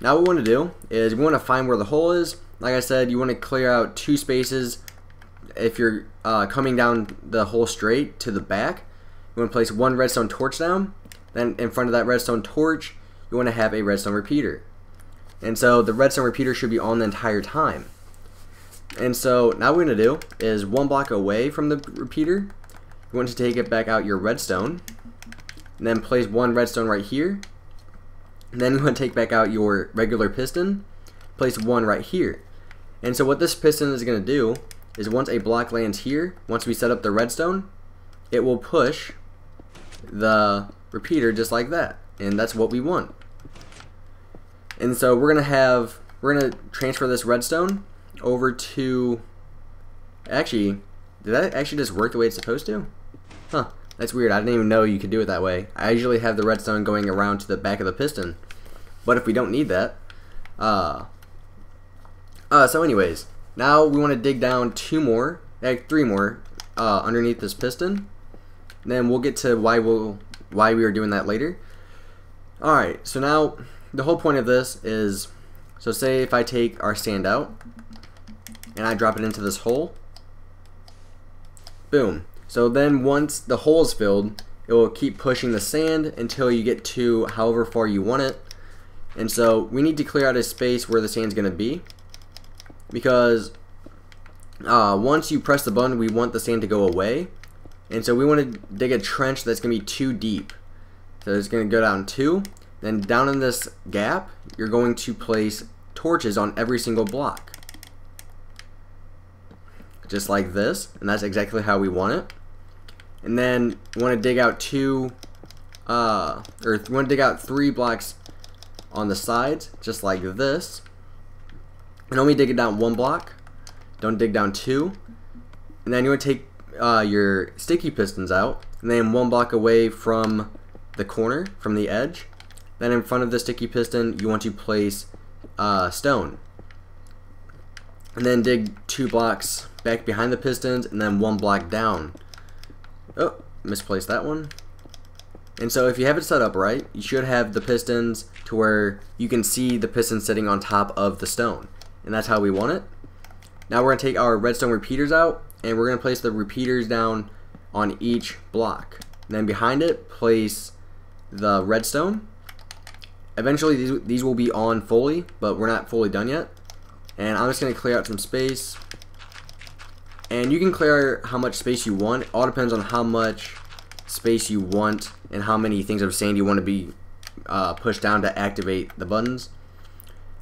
now what we want to do is we want to find where the hole is. Like I said, you want to clear out two spaces if you're uh, coming down the hole straight to the back. You want to place one redstone torch down. Then in front of that redstone torch, you want to have a redstone repeater. And so the redstone repeater should be on the entire time. And so now what we're going to do is one block away from the repeater, you want to take it back out your redstone, and then place one redstone right here. Then you want to take back out your regular piston, place one right here. And so what this piston is going to do is once a block lands here, once we set up the redstone, it will push the repeater just like that. And that's what we want. And so we're going to have, we're going to transfer this redstone over to, actually, did that actually just work the way it's supposed to? Huh, that's weird. I didn't even know you could do it that way. I usually have the redstone going around to the back of the piston. But if we don't need that, uh, uh, so anyways, now we want to dig down two more, like three more, uh, underneath this piston. Then we'll get to why we'll, why we are doing that later. Alright, so now the whole point of this is, so say if I take our sand out, and I drop it into this hole, boom. So then once the hole is filled, it will keep pushing the sand until you get to however far you want it. And so we need to clear out a space where the sand's going to be because uh, once you press the button, we want the sand to go away. And so we want to dig a trench that's going to be two deep. So it's going to go down two. Then down in this gap, you're going to place torches on every single block. Just like this. And that's exactly how we want it. And then want to dig out two, uh, or want to dig out three blocks on the sides, just like this. And only dig it down one block. Don't dig down two. And then you want to take uh, your sticky pistons out, and then one block away from the corner, from the edge. Then in front of the sticky piston, you want to place uh, stone. And then dig two blocks back behind the pistons, and then one block down. Oh, misplaced that one. And so if you have it set up right, you should have the pistons to where you can see the piston sitting on top of the stone. And that's how we want it. Now we're going to take our redstone repeaters out and we're going to place the repeaters down on each block. And then behind it, place the redstone. Eventually these, these will be on fully, but we're not fully done yet. And I'm just going to clear out some space. And you can clear how much space you want. It all depends on how much space you want and how many things of sand you want to be uh, pushed down to activate the buttons.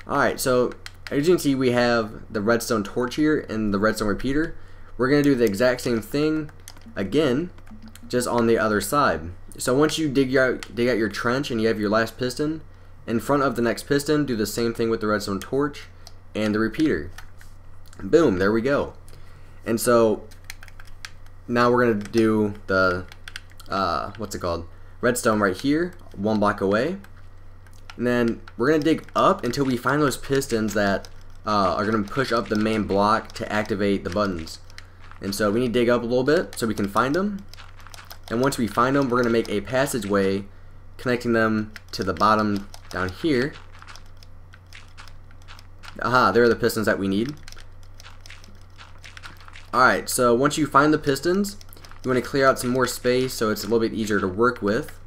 Alright, so as you can see we have the redstone torch here and the redstone repeater. We're going to do the exact same thing again, just on the other side. So once you dig out, dig out your trench and you have your last piston, in front of the next piston, do the same thing with the redstone torch and the repeater. Boom, there we go. And so now we're going to do the, uh, what's it called? Redstone right here, one block away. And then we're going to dig up until we find those pistons that uh, are going to push up the main block to activate the buttons. And so we need to dig up a little bit so we can find them. And once we find them, we're going to make a passageway connecting them to the bottom down here. Aha, there are the pistons that we need. Alright, so once you find the pistons, you want to clear out some more space so it's a little bit easier to work with.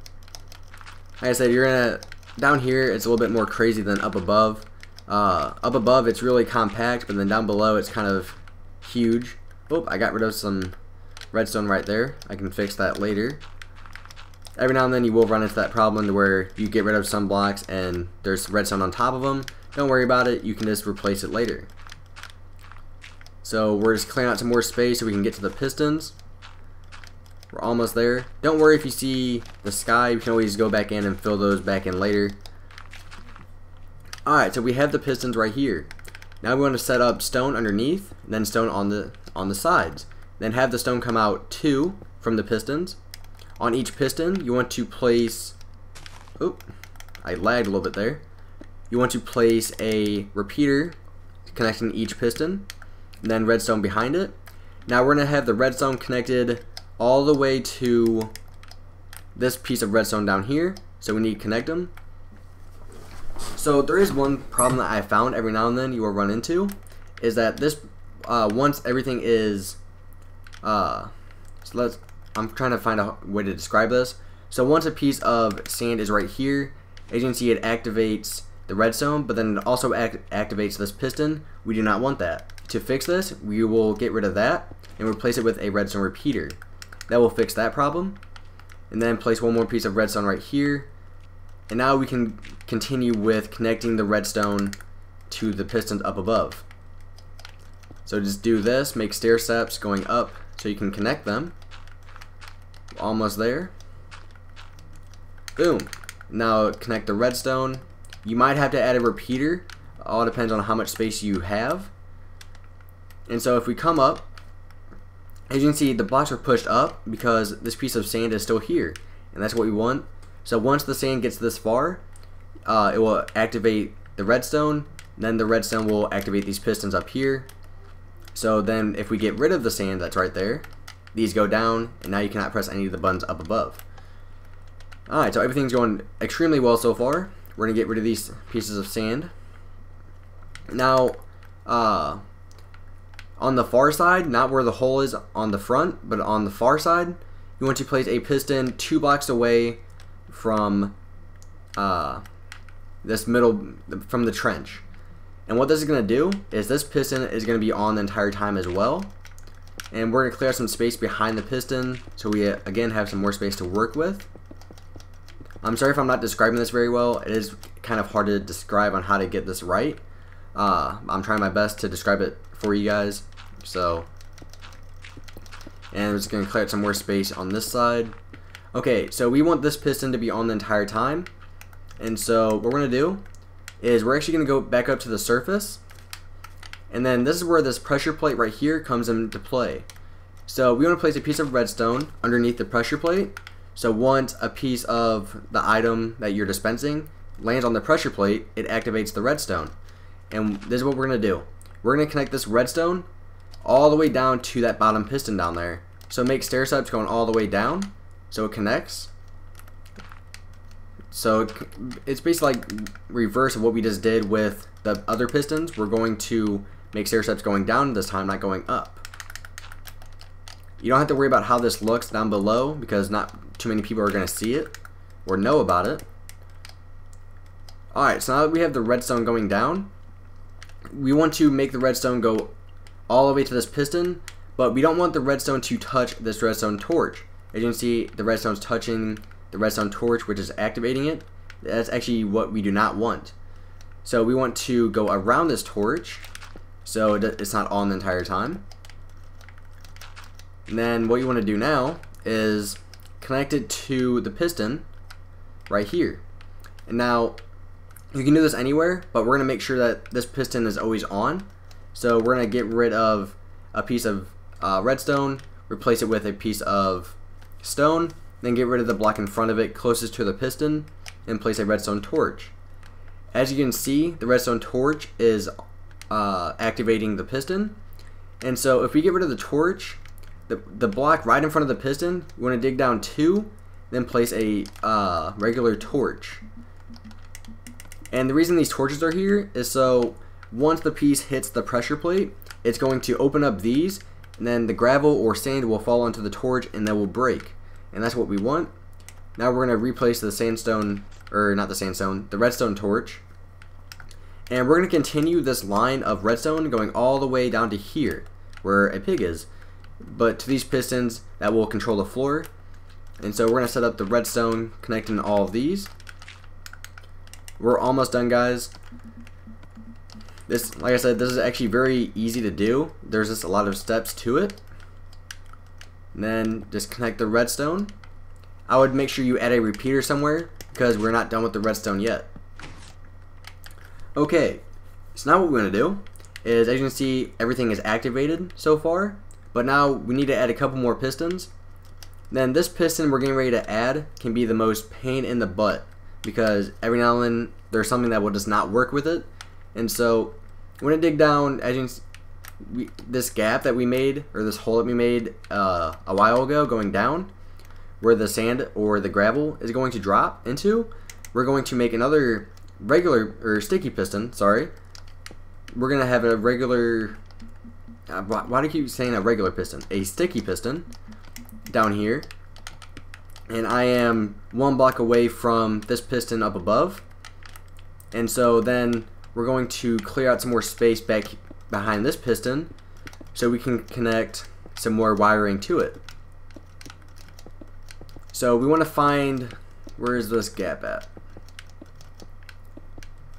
Like I said, you're going to, down here it's a little bit more crazy than up above. Uh, up above it's really compact, but then down below it's kind of huge. Oh, I got rid of some redstone right there. I can fix that later. Every now and then you will run into that problem where you get rid of some blocks and there's redstone on top of them. Don't worry about it, you can just replace it later. So we're just clearing out some more space so we can get to the pistons. We're almost there. Don't worry if you see the sky, you can always go back in and fill those back in later. Alright, so we have the pistons right here. Now we want to set up stone underneath, then stone on the on the sides. Then have the stone come out two from the pistons. On each piston, you want to place, oh, I lagged a little bit there. You want to place a repeater connecting each piston, and then redstone behind it. Now we're going to have the redstone connected all the way to this piece of redstone down here, so we need to connect them. So there is one problem that I found every now and then you will run into, is that this uh, once everything is, uh, so let's. I'm trying to find a way to describe this. So once a piece of sand is right here, as you can see, it activates the redstone, but then it also act activates this piston. We do not want that. To fix this, we will get rid of that and replace it with a redstone repeater. That will fix that problem. And then place one more piece of redstone right here. And now we can continue with connecting the redstone to the pistons up above. So just do this, make stair steps going up so you can connect them. Almost there. Boom. Now connect the redstone. You might have to add a repeater. All depends on how much space you have. And so if we come up, as you can see, the blocks are pushed up because this piece of sand is still here. And that's what we want. So once the sand gets this far, uh, it will activate the redstone. Then the redstone will activate these pistons up here. So then if we get rid of the sand that's right there, these go down, and now you cannot press any of the buttons up above. Alright, so everything's going extremely well so far. We're going to get rid of these pieces of sand. Now, uh, on the far side, not where the hole is on the front, but on the far side, you want to place a piston two blocks away from uh, this middle, from the trench. And what this is going to do is this piston is going to be on the entire time as well. And we're going to clear some space behind the piston so we again have some more space to work with. I'm sorry if I'm not describing this very well. It is kind of hard to describe on how to get this right. Uh, I'm trying my best to describe it for you guys. So, and just going to clear some more space on this side. Okay, so we want this piston to be on the entire time. And so what we're going to do is we're actually going to go back up to the surface. And then this is where this pressure plate right here comes into play. So we want to place a piece of redstone underneath the pressure plate so once a piece of the item that you're dispensing lands on the pressure plate, it activates the redstone. And this is what we're going to do. We're going to connect this redstone all the way down to that bottom piston down there. So make stair steps going all the way down so it connects. So it's basically like reverse of what we just did with the other pistons. We're going to make stair steps going down this time, not going up. You don't have to worry about how this looks down below because not too many people are going to see it or know about it. Alright, so now that we have the redstone going down, we want to make the redstone go all the way to this piston, but we don't want the redstone to touch this redstone torch. As you can see, the redstone's touching the redstone torch, which is activating it. That's actually what we do not want. So we want to go around this torch, so it's not on the entire time. And then what you want to do now is connect it to the piston right here. And now you can do this anywhere, but we're going to make sure that this piston is always on. So we're going to get rid of a piece of uh, redstone, replace it with a piece of stone, then get rid of the block in front of it closest to the piston, and place a redstone torch. As you can see, the redstone torch is uh, activating the piston. And so if we get rid of the torch, the, the block right in front of the piston, you want to dig down two, then place a uh, regular torch. And the reason these torches are here is so once the piece hits the pressure plate, it's going to open up these, and then the gravel or sand will fall onto the torch and that will break. And that's what we want. Now we're going to replace the sandstone, or not the sandstone, the redstone torch. And we're going to continue this line of redstone going all the way down to here, where a pig is but to these pistons that will control the floor. And so we're going to set up the redstone connecting all of these. We're almost done guys. This, like I said, this is actually very easy to do. There's just a lot of steps to it. And then just connect the redstone. I would make sure you add a repeater somewhere because we're not done with the redstone yet. Okay, so now what we're going to do is, as you can see, everything is activated so far. But now we need to add a couple more pistons. Then this piston we're getting ready to add can be the most pain in the butt because every now and then there's something that will just not work with it. And so when I dig down, we, this gap that we made, or this hole that we made uh, a while ago going down, where the sand or the gravel is going to drop into, we're going to make another regular or sticky piston, sorry, we're gonna have a regular. Uh, why do you keep saying a regular piston? A sticky piston down here, and I am one block away from this piston up above. And so then we're going to clear out some more space back behind this piston so we can connect some more wiring to it. So we want to find, where is this gap at?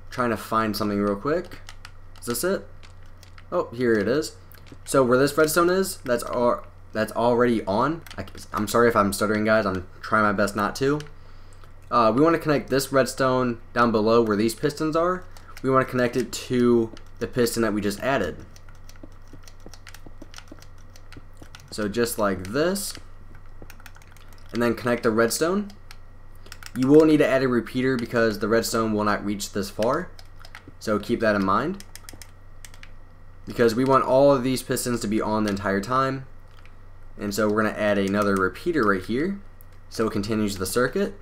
Trying to find something real quick. Is this it? Oh, here it is. So where this redstone is, that's all, that's already on. I, am sorry if I'm stuttering, guys. I'm trying my best not to. Uh, we want to connect this redstone down below where these pistons are. We want to connect it to the piston that we just added. So just like this. And then connect the redstone. You will need to add a repeater because the redstone will not reach this far. So keep that in mind. Because we want all of these pistons to be on the entire time. And so we're going to add another repeater right here. So it continues the circuit.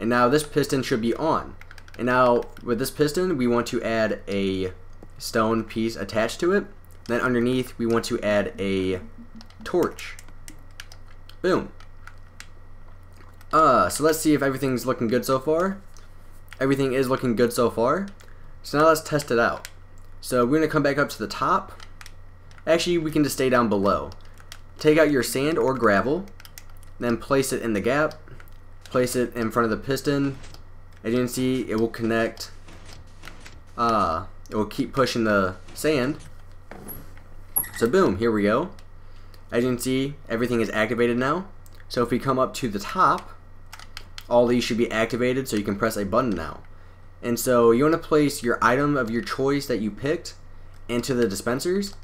And now this piston should be on. And now with this piston, we want to add a stone piece attached to it. Then underneath, we want to add a torch. Boom. Uh, so let's see if everything's looking good so far. Everything is looking good so far. So now let's test it out. So we're going to come back up to the top. Actually, we can just stay down below. Take out your sand or gravel, then place it in the gap, place it in front of the piston. As you can see, it will connect, uh, it will keep pushing the sand. So boom, here we go. As you can see, everything is activated now. So if we come up to the top, all these should be activated so you can press a button now. And so you want to place your item of your choice that you picked into the dispensers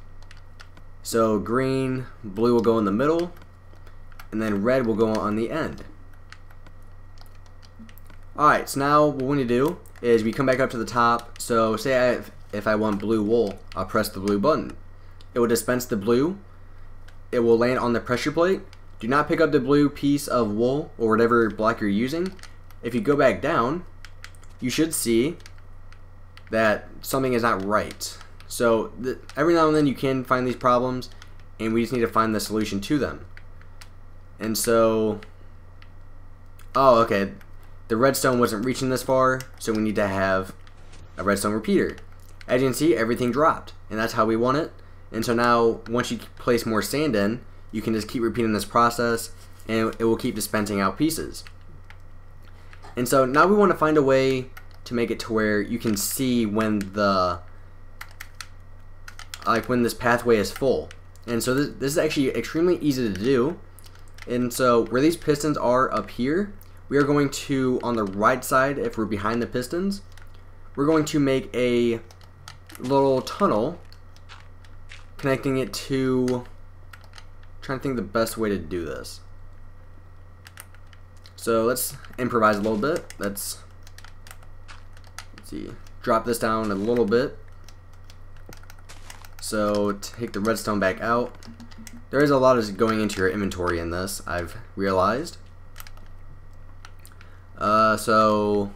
so green, blue will go in the middle, and then red will go on the end. Alright, so now what we need to do is we come back up to the top. So say I, if I want blue wool, I'll press the blue button. It will dispense the blue. It will land on the pressure plate. Do not pick up the blue piece of wool or whatever block you're using. If you go back down, you should see that something is not right. So every now and then you can find these problems, and we just need to find the solution to them. And so, oh, okay, the redstone wasn't reaching this far, so we need to have a redstone repeater. As you can see, everything dropped, and that's how we want it. And so now, once you place more sand in, you can just keep repeating this process, and it will keep dispensing out pieces. And so now we want to find a way to make it to where you can see when the like when this pathway is full. And so this, this is actually extremely easy to do. And so where these pistons are up here, we are going to, on the right side, if we're behind the pistons, we're going to make a little tunnel connecting it to, trying to think the best way to do this. So let's improvise a little bit. Let's, let's see, drop this down a little bit. So take the redstone back out. There is a lot of going into your inventory in this, I've realized. Uh, so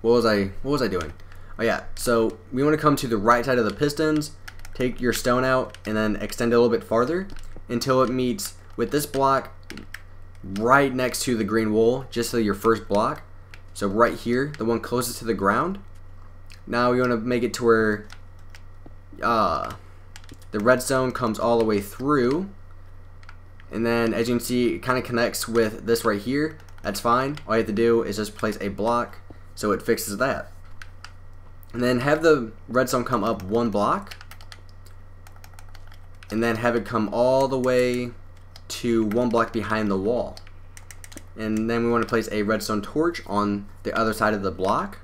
what was I what was I doing? Oh yeah, so we want to come to the right side of the pistons, take your stone out, and then extend a little bit farther until it meets with this block right next to the green wool, just so your first block. So right here, the one closest to the ground. Now we want to make it to where uh, the redstone comes all the way through. And then as you can see, it kind of connects with this right here. That's fine. All you have to do is just place a block so it fixes that. And then have the redstone come up one block. And then have it come all the way to one block behind the wall. And then we want to place a redstone torch on the other side of the block.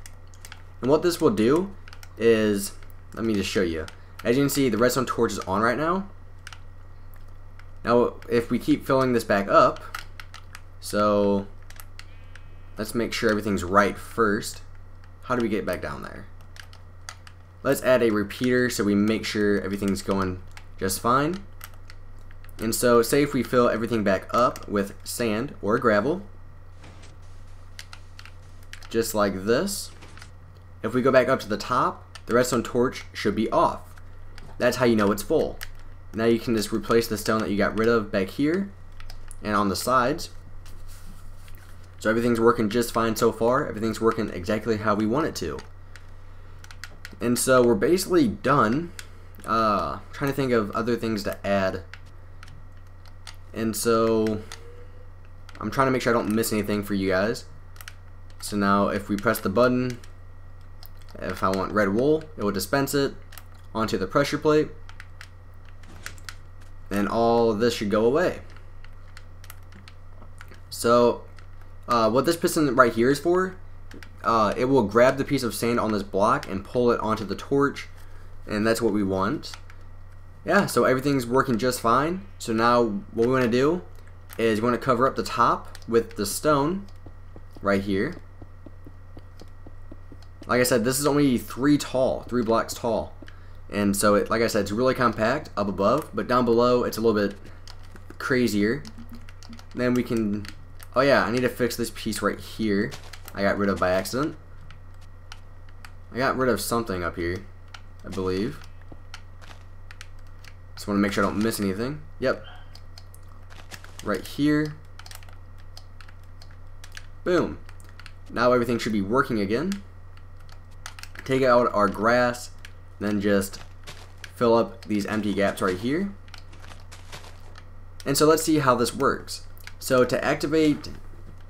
And what this will do is, let me just show you. As you can see, the redstone torch is on right now. Now, if we keep filling this back up, so let's make sure everything's right first. How do we get back down there? Let's add a repeater so we make sure everything's going just fine. And so, say if we fill everything back up with sand or gravel, just like this. If we go back up to the top, the redstone torch should be off. That's how you know it's full. Now you can just replace the stone that you got rid of back here and on the sides. So everything's working just fine so far. Everything's working exactly how we want it to. And so we're basically done. Uh, trying to think of other things to add. And so I'm trying to make sure I don't miss anything for you guys. So now if we press the button, if I want red wool, it will dispense it onto the pressure plate. And all this should go away. So uh, what this piston right here is for, uh, it will grab the piece of sand on this block and pull it onto the torch, and that's what we want. Yeah, so everything's working just fine. So now what we want to do is we want to cover up the top with the stone right here. Like I said, this is only three tall, three blocks tall. And so, it, like I said, it's really compact up above, but down below it's a little bit crazier. Then we can Oh yeah, I need to fix this piece right here. I got rid of by accident. I got rid of something up here, I believe. Just want to make sure I don't miss anything. Yep. Right here. Boom. Now everything should be working again. Take out our grass, then just fill up these empty gaps right here. And so let's see how this works. So to activate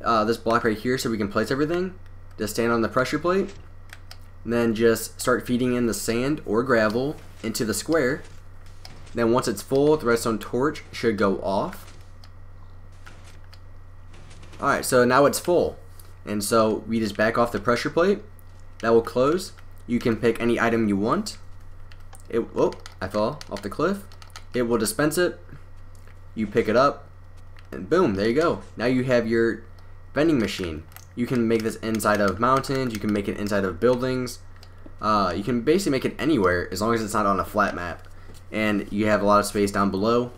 uh, this block right here so we can place everything, just stand on the pressure plate, and then just start feeding in the sand or gravel into the square. Then once it's full, the redstone torch should go off. Alright, so now it's full. And so we just back off the pressure plate. That will close. You can pick any item you want. It, oh, I fell off the cliff. It will dispense it. You pick it up and boom, there you go. Now you have your vending machine. You can make this inside of mountains, you can make it inside of buildings. Uh, you can basically make it anywhere as long as it's not on a flat map. And you have a lot of space down below.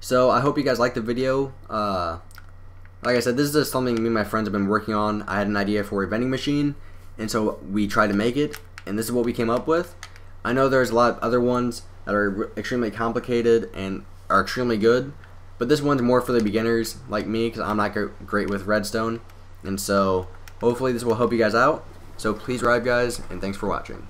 So I hope you guys liked the video. Uh, like I said, this is just something me and my friends have been working on. I had an idea for a vending machine, and so we tried to make it, and this is what we came up with. I know there's a lot of other ones that are extremely complicated and are extremely good, but this one's more for the beginners like me because I'm not great with redstone. And so hopefully this will help you guys out. So please drive guys and thanks for watching.